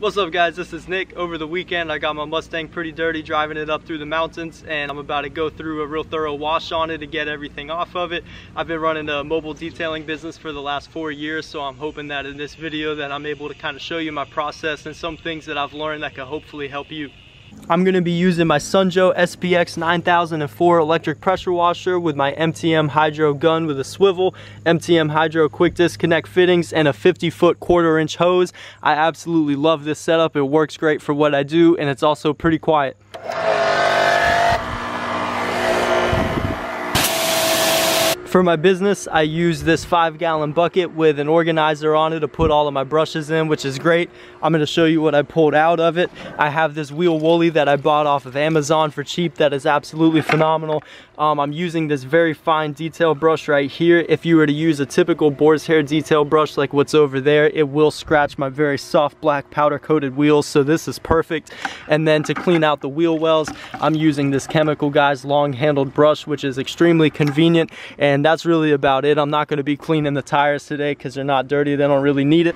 What's up guys, this is Nic. Over the weekend I got my Mustang pretty dirty driving it up through the mountains and I'm about to go through a real thorough wash on it to get everything off of it. I've been running a mobile detailing business for the last four years so I'm hoping that in this video that I'm able to kind of show you my process and some things that I've learned that can hopefully help you. I'm gonna be using my Sunjoe SPX 9004 electric pressure washer with my MTM Hydro gun with a swivel, MTM Hydro quick disconnect fittings, and a 50 foot quarter inch hose. I absolutely love this setup. It works great for what I do and it's also pretty quiet. For my business, I use this five gallon bucket with an organizer on it to put all of my brushes in, which is great. I'm gonna show you what I pulled out of it. I have this wheel woolly that I bought off of Amazon for cheap that is absolutely phenomenal. Um, I'm using this very fine detail brush right here. If you were to use a typical boar's hair detail brush like what's over there, it will scratch my very soft black powder coated wheels. So this is perfect. And then to clean out the wheel wells, I'm using this Chemical Guys long handled brush, which is extremely convenient. And that's really about it. I'm not gonna be cleaning the tires today because they're not dirty. They don't really need it.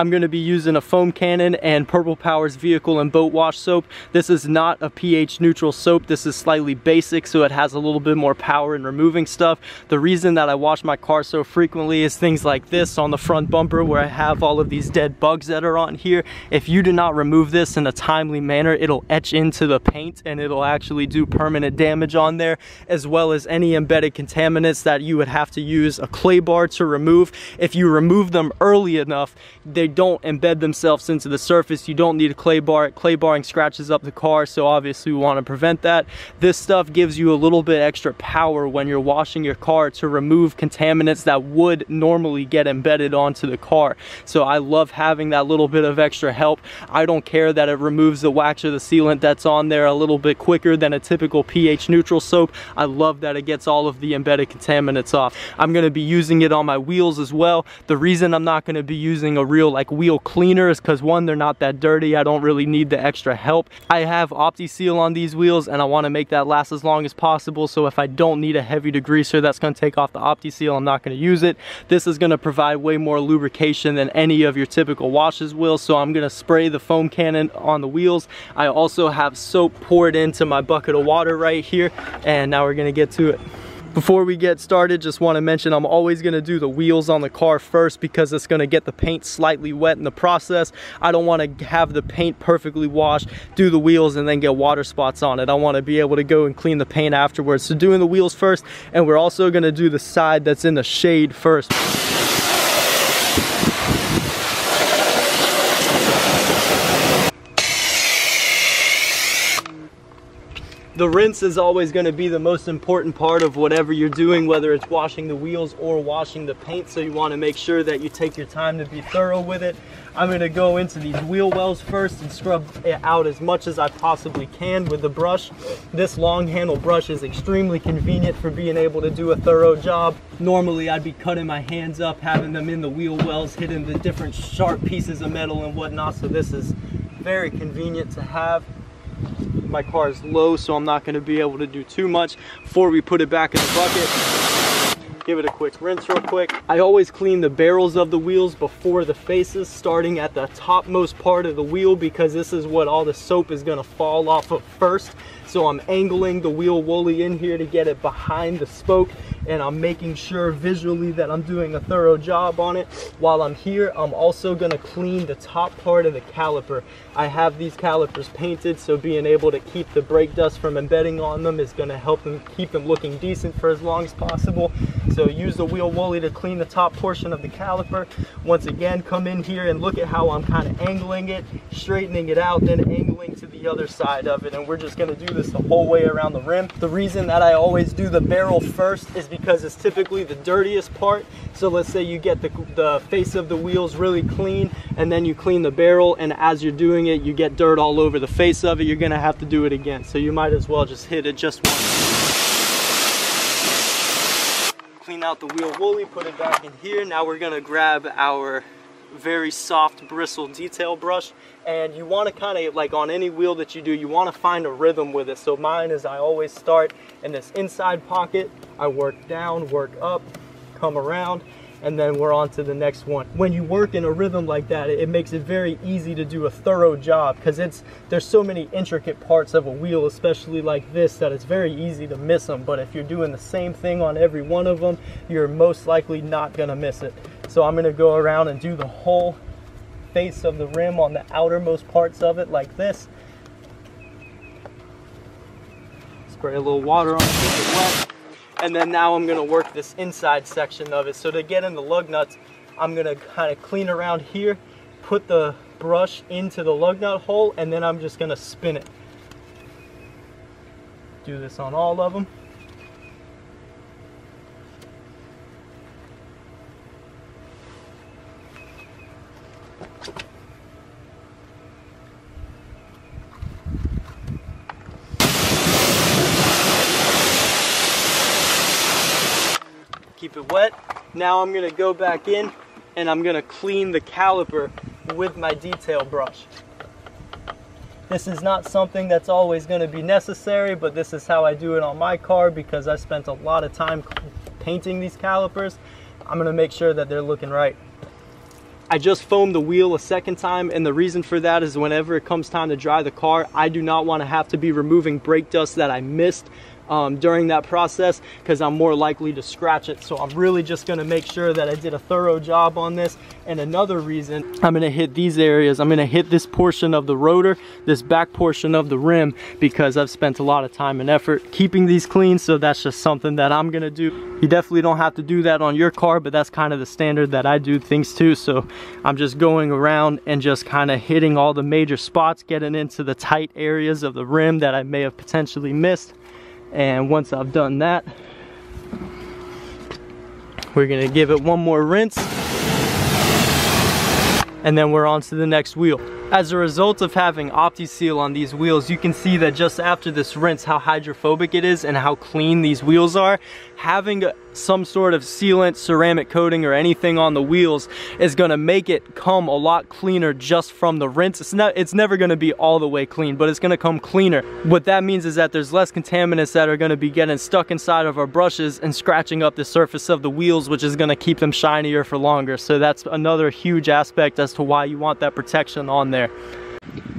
I'm gonna be using a foam cannon and Purple Powers vehicle and boat wash soap. This is not a pH neutral soap. This is slightly basic, so it has a little bit more power in removing stuff. The reason that I wash my car so frequently is things like this on the front bumper where I have all of these dead bugs that are on here. If you do not remove this in a timely manner, it'll etch into the paint and it'll actually do permanent damage on there, as well as any embedded contaminants that you would have to use a clay bar to remove. If you remove them early enough, they don't embed themselves into the surface. You don't need a clay bar. Clay barring scratches up the car, so obviously we want to prevent that. This stuff gives you a little bit extra power when you're washing your car to remove contaminants that would normally get embedded onto the car. So I love having that little bit of extra help. I don't care that it removes the wax or the sealant that's on there a little bit quicker than a typical pH neutral soap. I love that it gets all of the embedded contaminants off. I'm going to be using it on my wheels as well. The reason I'm not going to be using a real like wheel cleaners because one, they're not that dirty. I don't really need the extra help. I have OptiSeal on these wheels and I want to make that last as long as possible. So if I don't need a heavy degreaser that's going to take off the OptiSeal, I'm not going to use it. This is going to provide way more lubrication than any of your typical washes will. So I'm going to spray the foam cannon on the wheels. I also have soap poured into my bucket of water right here. And now we're going to get to it. Before we get started, just want to mention I'm always going to do the wheels on the car first because it's going to get the paint slightly wet in the process. I don't want to have the paint perfectly washed, do the wheels, and then get water spots on it. I want to be able to go and clean the paint afterwards. So doing the wheels first, and we're also going to do the side that's in the shade first. The rinse is always going to be the most important part of whatever you're doing, whether it's washing the wheels or washing the paint. So you want to make sure that you take your time to be thorough with it. I'm going to go into these wheel wells first and scrub it out as much as I possibly can with the brush. This long handle brush is extremely convenient for being able to do a thorough job. Normally I'd be cutting my hands up, having them in the wheel wells, hitting the different sharp pieces of metal and whatnot. So this is very convenient to have my car is low, so I'm not gonna be able to do too much before we put it back in the bucket. Give it a quick rinse real quick. I always clean the barrels of the wheels before the faces, starting at the topmost part of the wheel because this is what all the soap is gonna fall off of first. So I'm angling the wheel woolly in here to get it behind the spoke and I'm making sure visually that I'm doing a thorough job on it. While I'm here, I'm also gonna clean the top part of the caliper. I have these calipers painted, so being able to keep the brake dust from embedding on them is gonna help them keep them looking decent for as long as possible. So use the wheel woolly to clean the top portion of the caliper. Once again, come in here and look at how I'm kind of angling it, straightening it out, then angling to the other side of it. And we're just gonna do this the whole way around the rim. The reason that I always do the barrel first is because it's typically the dirtiest part. So let's say you get the, the face of the wheels really clean and then you clean the barrel and as you're doing it, you get dirt all over the face of it. You're gonna have to do it again. So you might as well just hit it just once clean out the wheel woolly, put it back in here. Now we're gonna grab our very soft bristle detail brush and you want to kind of like on any wheel that you do you want to find a rhythm with it so mine is I always start in this inside pocket I work down work up come around and then we're on to the next one. When you work in a rhythm like that, it makes it very easy to do a thorough job because it's there's so many intricate parts of a wheel, especially like this, that it's very easy to miss them. But if you're doing the same thing on every one of them, you're most likely not gonna miss it. So I'm gonna go around and do the whole face of the rim on the outermost parts of it like this. Spray a little water on it, it wet. And then now I'm gonna work this inside section of it. So to get in the lug nuts, I'm gonna kind of clean around here, put the brush into the lug nut hole, and then I'm just gonna spin it. Do this on all of them. keep it wet. Now I'm gonna go back in and I'm gonna clean the caliper with my detail brush. This is not something that's always gonna be necessary, but this is how I do it on my car because I spent a lot of time painting these calipers. I'm gonna make sure that they're looking right. I just foamed the wheel a second time and the reason for that is whenever it comes time to dry the car, I do not want to have to be removing brake dust that I missed um, during that process because I'm more likely to scratch it. So I'm really just gonna make sure that I did a thorough job on this. And another reason, I'm gonna hit these areas. I'm gonna hit this portion of the rotor, this back portion of the rim because I've spent a lot of time and effort keeping these clean. So that's just something that I'm gonna do. You definitely don't have to do that on your car, but that's kind of the standard that I do things too. So I'm just going around and just kind of hitting all the major spots, getting into the tight areas of the rim that I may have potentially missed. And once I've done that, we're gonna give it one more rinse and then we're on to the next wheel. As a result of having OptiSeal on these wheels, you can see that just after this rinse how hydrophobic it is and how clean these wheels are. Having some sort of sealant, ceramic coating, or anything on the wheels is gonna make it come a lot cleaner just from the rinse. It's, not, it's never gonna be all the way clean, but it's gonna come cleaner. What that means is that there's less contaminants that are gonna be getting stuck inside of our brushes and scratching up the surface of the wheels, which is gonna keep them shinier for longer. So that's another huge aspect as to why you want that protection on there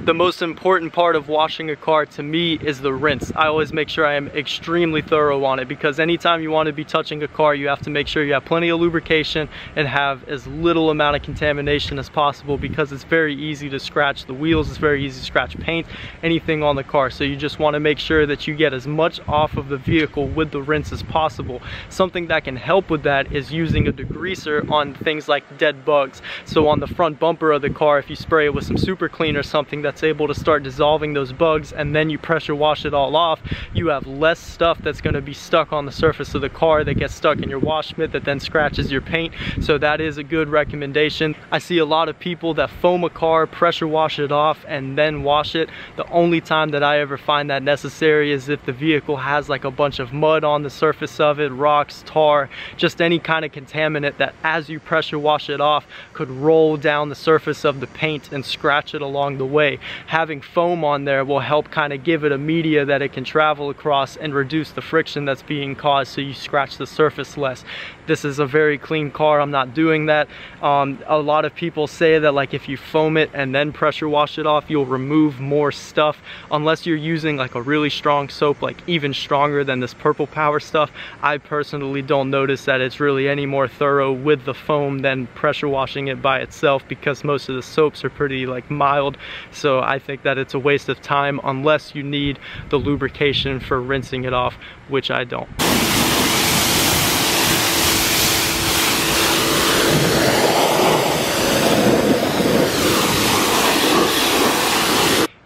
the most important part of washing a car to me is the rinse. I always make sure I am extremely thorough on it because anytime you want to be touching a car, you have to make sure you have plenty of lubrication and have as little amount of contamination as possible because it's very easy to scratch the wheels, it's very easy to scratch paint, anything on the car. So you just want to make sure that you get as much off of the vehicle with the rinse as possible. Something that can help with that is using a degreaser on things like dead bugs. So on the front bumper of the car, if you spray it with some super clean or something that's able to start dissolving those bugs and then you pressure wash it all off, you have less stuff that's gonna be stuck on the surface of the car that gets stuck in your wash mitt that then scratches your paint. So that is a good recommendation. I see a lot of people that foam a car, pressure wash it off and then wash it. The only time that I ever find that necessary is if the vehicle has like a bunch of mud on the surface of it, rocks, tar, just any kind of contaminant that as you pressure wash it off could roll down the surface of the paint and scratch it along the way having foam on there will help kind of give it a media that it can travel across and reduce the friction that's being caused so you scratch the surface less. This is a very clean car, I'm not doing that. Um, a lot of people say that like if you foam it and then pressure wash it off, you'll remove more stuff. Unless you're using like a really strong soap, like even stronger than this Purple Power stuff, I personally don't notice that it's really any more thorough with the foam than pressure washing it by itself because most of the soaps are pretty like mild. So I think that it's a waste of time unless you need the lubrication for rinsing it off, which I don't.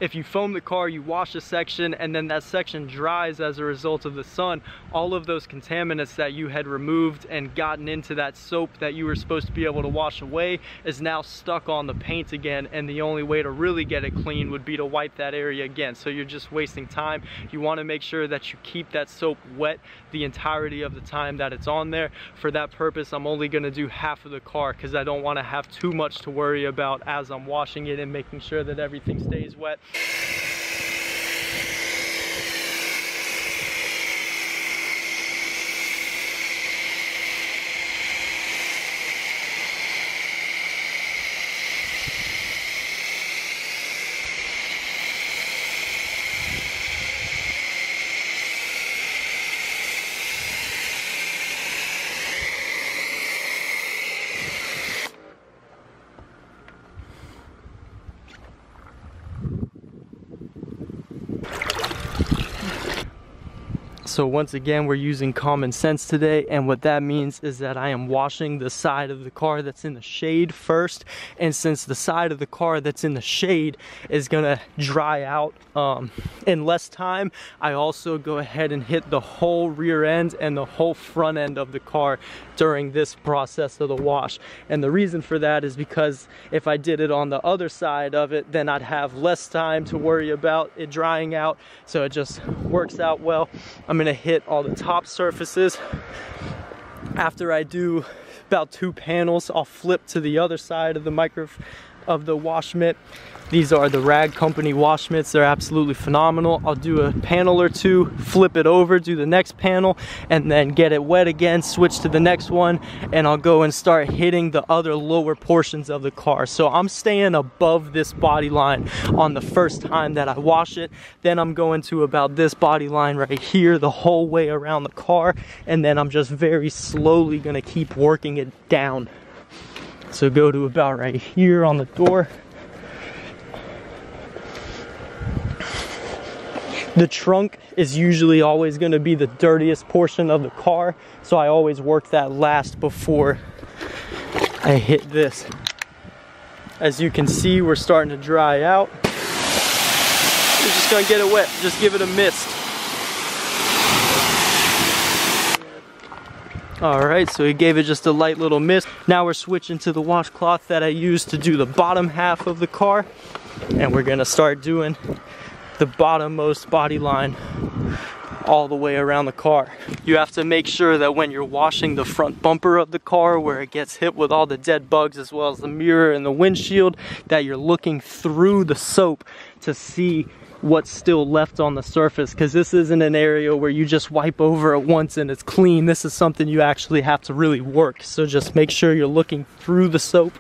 If you foam the car, you wash a section and then that section dries as a result of the sun, all of those contaminants that you had removed and gotten into that soap that you were supposed to be able to wash away is now stuck on the paint again and the only way to really get it clean would be to wipe that area again. So you're just wasting time. You want to make sure that you keep that soap wet the entirety of the time that it's on there. For that purpose, I'm only going to do half of the car because I don't want to have too much to worry about as I'm washing it and making sure that everything stays wet you So once again, we're using common sense today. And what that means is that I am washing the side of the car that's in the shade first. And since the side of the car that's in the shade is gonna dry out um, in less time, I also go ahead and hit the whole rear end and the whole front end of the car during this process of the wash. And the reason for that is because if I did it on the other side of it, then I'd have less time to worry about it drying out. So it just works out well. I'm gonna hit all the top surfaces. After I do about two panels, I'll flip to the other side of the micro of the wash mitt these are the Rag Company wash mitts. They're absolutely phenomenal. I'll do a panel or two, flip it over, do the next panel, and then get it wet again, switch to the next one, and I'll go and start hitting the other lower portions of the car. So I'm staying above this body line on the first time that I wash it. Then I'm going to about this body line right here the whole way around the car, and then I'm just very slowly gonna keep working it down. So go to about right here on the door. The trunk is usually always gonna be the dirtiest portion of the car, so I always work that last before I hit this. As you can see, we're starting to dry out. We're just gonna get it wet, just give it a mist. All right, so he gave it just a light little mist. Now we're switching to the washcloth that I used to do the bottom half of the car. And we're gonna start doing the bottommost body line all the way around the car. You have to make sure that when you're washing the front bumper of the car where it gets hit with all the dead bugs as well as the mirror and the windshield that you're looking through the soap to see what's still left on the surface because this isn't an area where you just wipe over it once and it's clean. This is something you actually have to really work. So just make sure you're looking through the soap.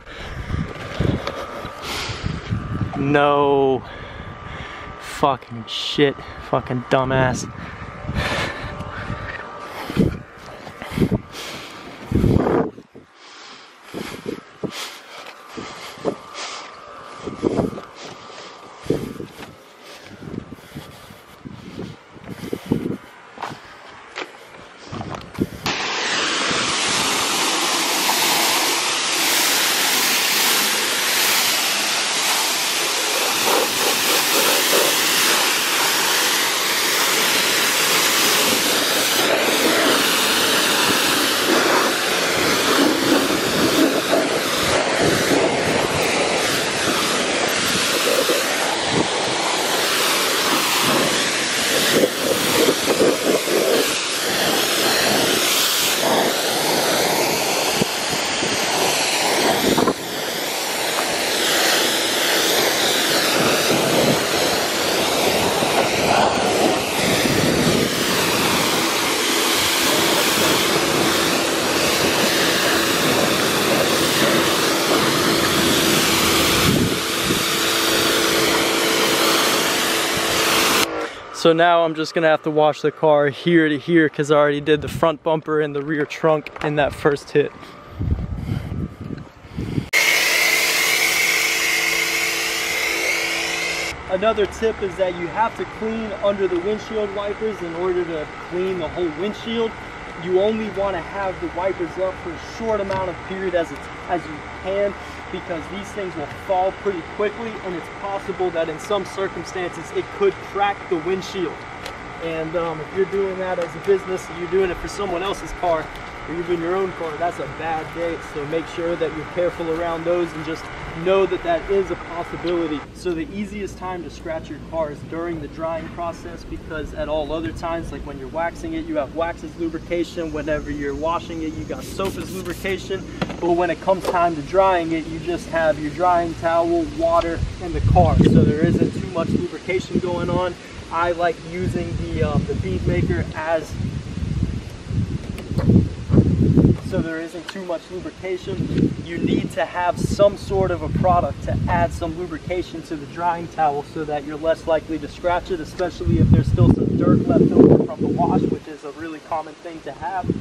No fucking shit, fucking dumbass. So now I'm just gonna have to wash the car here to here because I already did the front bumper and the rear trunk in that first hit. Another tip is that you have to clean under the windshield wipers in order to clean the whole windshield. You only want to have the wipers up for a short amount of period as, as you can because these things will fall pretty quickly and it's possible that in some circumstances it could crack the windshield. And um, if you're doing that as a business, you're doing it for someone else's car, or even your own car, that's a bad day. So make sure that you're careful around those and just know that that is a possibility. So the easiest time to scratch your car is during the drying process because at all other times, like when you're waxing it, you have wax as lubrication. Whenever you're washing it, you got soap as lubrication. But when it comes time to drying it, you just have your drying towel, water, and the car. So there isn't too much lubrication going on. I like using the, um, the bead maker as so there isn't too much lubrication. You need to have some sort of a product to add some lubrication to the drying towel so that you're less likely to scratch it, especially if there's still some dirt left over from the wash, which is a really common thing to have.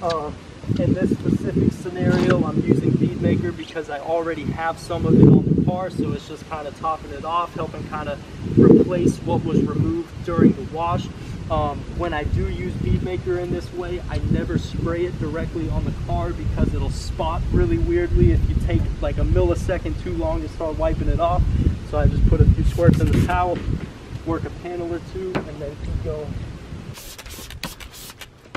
Uh, in this specific scenario, I'm using Bead Maker because I already have some of it on the car, so it's just kind of topping it off, helping kind of replace what was removed during the wash. Um, when I do use bead maker in this way, I never spray it directly on the car because it'll spot really weirdly if you take like a millisecond too long to start wiping it off. So I just put a few squirts in the towel, work a panel or two, and then going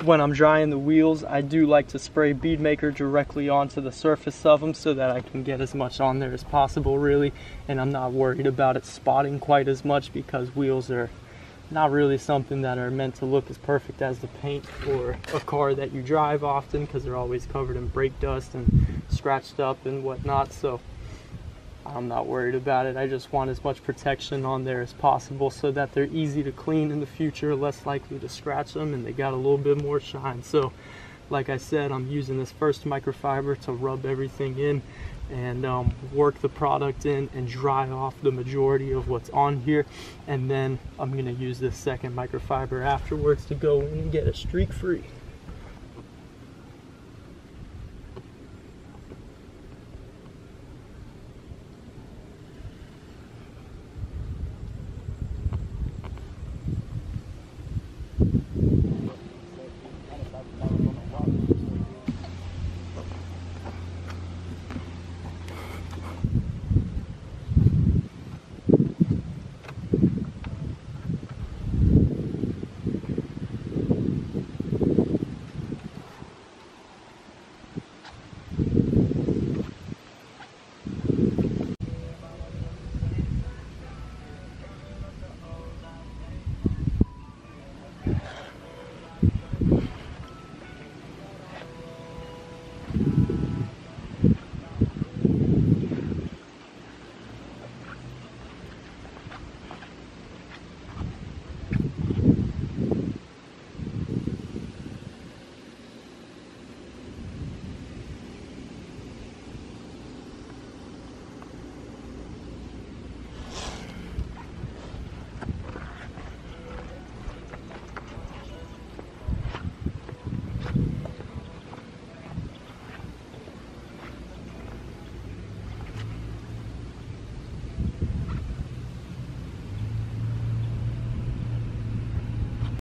when I'm drying the wheels, I do like to spray bead maker directly onto the surface of them so that I can get as much on there as possible really. And I'm not worried about it spotting quite as much because wheels are not really something that are meant to look as perfect as the paint or a car that you drive often because they're always covered in brake dust and scratched up and whatnot. So I'm not worried about it. I just want as much protection on there as possible so that they're easy to clean in the future, less likely to scratch them, and they got a little bit more shine. So, like I said, I'm using this first microfiber to rub everything in and um, work the product in and dry off the majority of what's on here. And then I'm gonna use this second microfiber afterwards to go in and get it streak free.